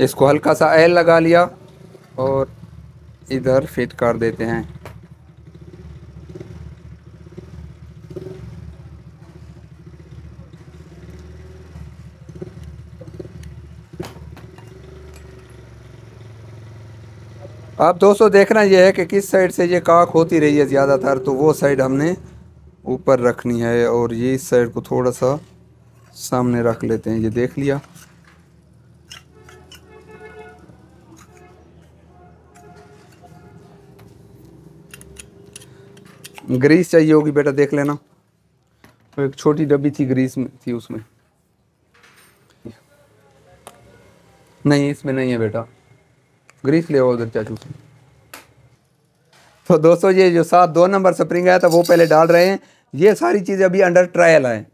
इसको हल्का सा एल लगा लिया और इधर फिट कर देते हैं। अब दोस्तों देखना यह है कि किस साइड से ये काक होती रही है ज़्यादातर तो वो साइड हमने ऊपर रखनी है और ये इस साइड को थोड़ा सा सामने रख लेते हैं। ये देख लिया। ग्रीस चाहिए होगी, बेटा देख लेना। एक छोटी डब्बी थी ग्रीस में, थी उसमें। नहीं, इसमें नहीं है बेटा। ग्रीस ले उधर, चाचू। से तो दोस्तों, ये जो सात, दो नंबर स्प्रिंग आया था, वो पहले डाल रहे हैं। ये सारी चीज़ें अभी अंडर ट्रायल है।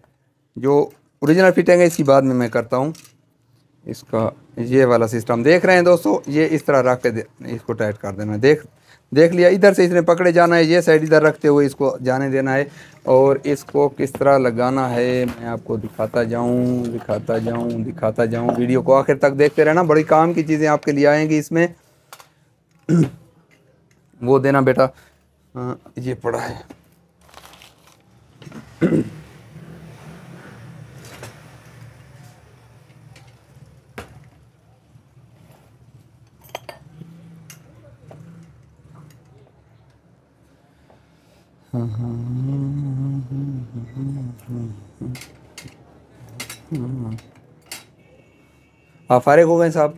जो ओरिजिनल फिटिंग है, इसकी बाद में मैं करता हूँ। इसका ये वाला सिस्टम देख रहे हैं दोस्तों, ये इस तरह रख के इसको टाइट कर देना। देख देख लिया इधर से इसने पकड़े जाना है ये साइड इधर रखते हुए इसको जाने देना है। और इसको किस तरह लगाना है मैं आपको दिखाता जाऊँ दिखाता जाऊँ दिखाता जाऊँ। वीडियो को आखिर तक देखते रहना बड़ी काम की चीज़ें आपके लिए आएँगी इसमें। वो देना बेटा। हाँ, ये पड़ा है। फारिग हो गए साहब?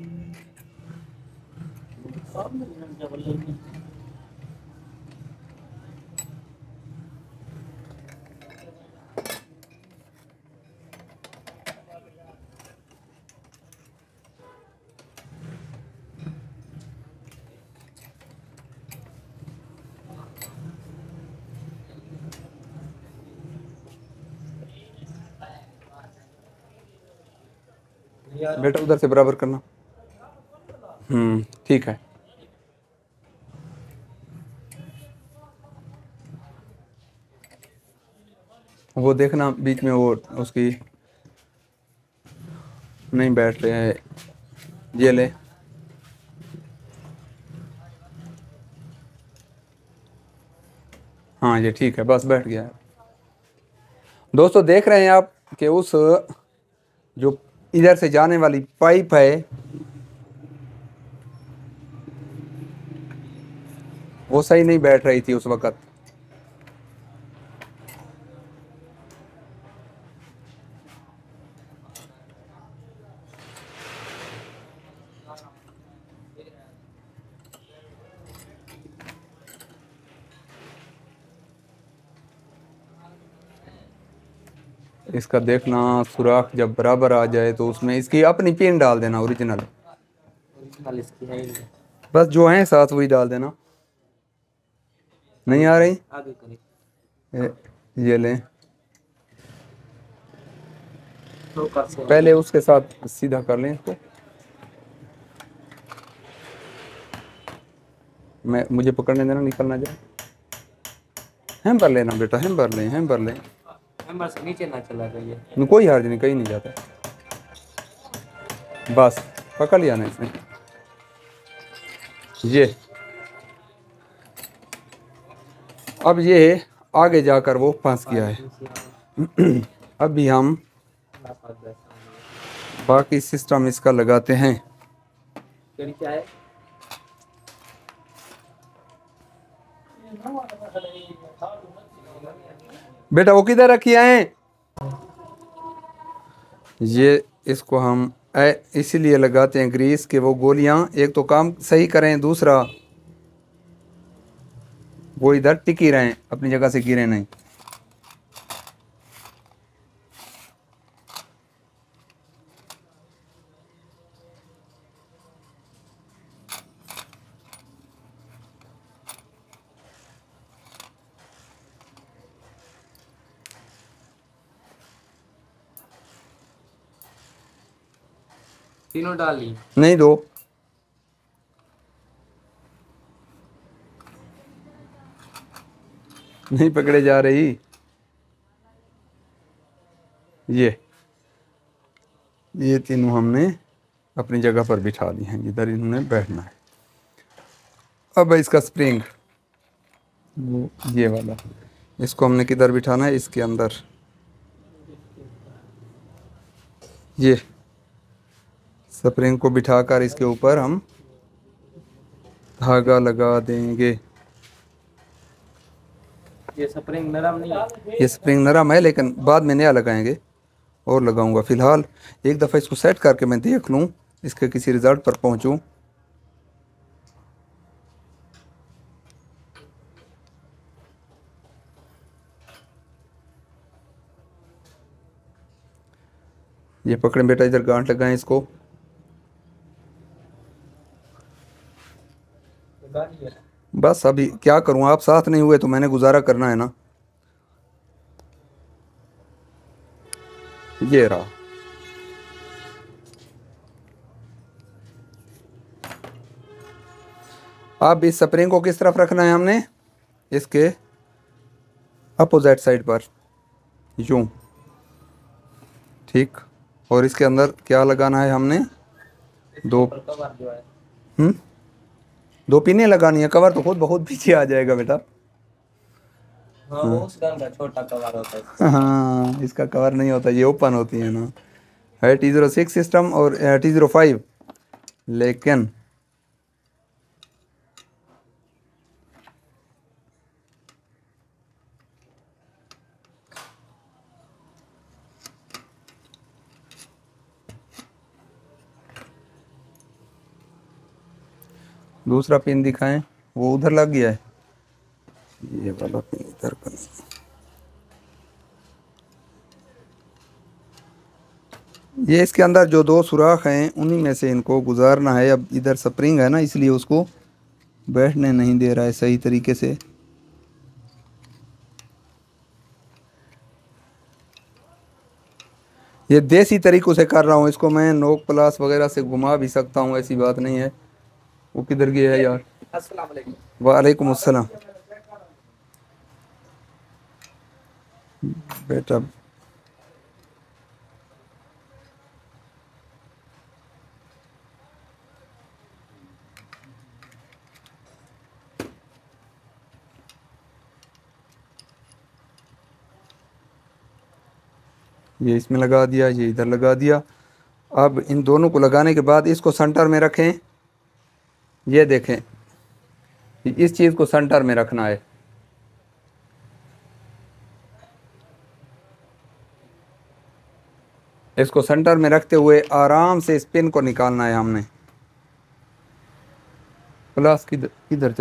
बेटा उधर से बराबर करना। हम्म ठीक है। वो देखना बीच में वो उसकी नहीं बैठ रहे हैं। ये ले। हाँ ये ठीक है, बस बैठ गया। है दोस्तों, देख रहे हैं आप कि उस जो इधर से जाने वाली पाइप है। वो सही नहीं बैठ रही थी उस वक्त। इसका देखना सुराख जब बराबर आ जाए तो उसमें इसकी अपनी पिन डाल देना ओरिजिनल ओरिजिनल इसकी है बस जो है साथ वही डाल देना। नहीं आ रही? ये लें। तो पहले उसके साथ सीधा कर लें इसको। मैं मुझे पकड़ने देना निकलना जाए। हम भर लेना बेटा हम भर लें हम भर लें। नंबर से नीचे ना चला गई कोई हार्ज नहीं कहीं नहीं जाता। बस पकड़ लिया ना इसने। ये। अब ये आगे जाकर वो फंस गया है। अभी हम बाकी सिस्टम इसका लगाते हैं? बेटा, वो किधर रखी आए? ये इसको हम इसीलिए लगाते हैं ग्रीस के वो गोलियाँ। एक तो काम सही करें, दूसरा वो इधर टिकी रहें, अपनी जगह से गिरे नहीं। तीनों डाली नहीं, दो। नहीं पकड़े जा रही। ये। ये तीनों हमने अपनी जगह पर बिठा दी हैं इधर इन्होंने बैठना है। अब इसका स्प्रिंग वो, ये वाला। इसको हमने किधर बिठाना है? इसके अंदर। ये। स्प्रिंग को बिठाकर इसके ऊपर हम धागा लगा देंगे। ये स्प्रिंग नरम नहीं है? ये स्प्रिंग नरम है लेकिन बाद में नया लगाएँगे और लगाऊँगा। फ़िलहाल एक दफ़ा इसको सेट करके मैं देख लूँ इसके किसी रिज़ल्ट पर पहुँचूँ। ये पकड़े बेटा इधर गांठ लगाएँ इसको लगा दिया बस अभी क्या करूँ आप साथ नहीं हुए तो मैंने गुजारा करना है ना? ये रहा। अब इस स्प्रिंग को किस तरफ़ रखना है हमने? इसके अपोजिट साइड पर। यूँ। ठीक। और इसके अंदर क्या लगाना है हमने? दो हम्म? दो पीने लगानी है कवर तो खुद बहुत पीछे आ जाएगा बेटा। हाँ वो उस गन का छोटा कवर होता है। हाँ इसका कवर नहीं होता ये ओपन होती है ना। है टी ज़ीरो सिक्स सिस्टम और टी ज़ीरो फाइव। लेकिन दूसरा पिन दिखाएँ, वो उधर लग गया है। ये वाला पिन इधर का ये इसके अंदर जो दो सुराख हैं, उन्हीं में से इनको गुजारना है। अब इधर स्प्रिंग है ना, इसलिए उसको बैठने नहीं दे रहा है सही तरीके से। ये देसी तरीकों से कर रहा हूँ, इसको मैं नोक प्लास वगैरह से घुमा भी सकता हूँ, ऐसी बात नहीं है। वो किधर गया है यार? वालेकुम अस्सलाम बेटा। ये इसमें लगा दिया ये इधर लगा दिया। अब इन दोनों को लगाने के बाद इसको सेंटर में रखें। ये देखें, इस चीज़ को सेंटर में रखना है। इसको सेंटर में रखते हुए आराम से स्पिन को निकालना है हमने। प्लस किधर किधर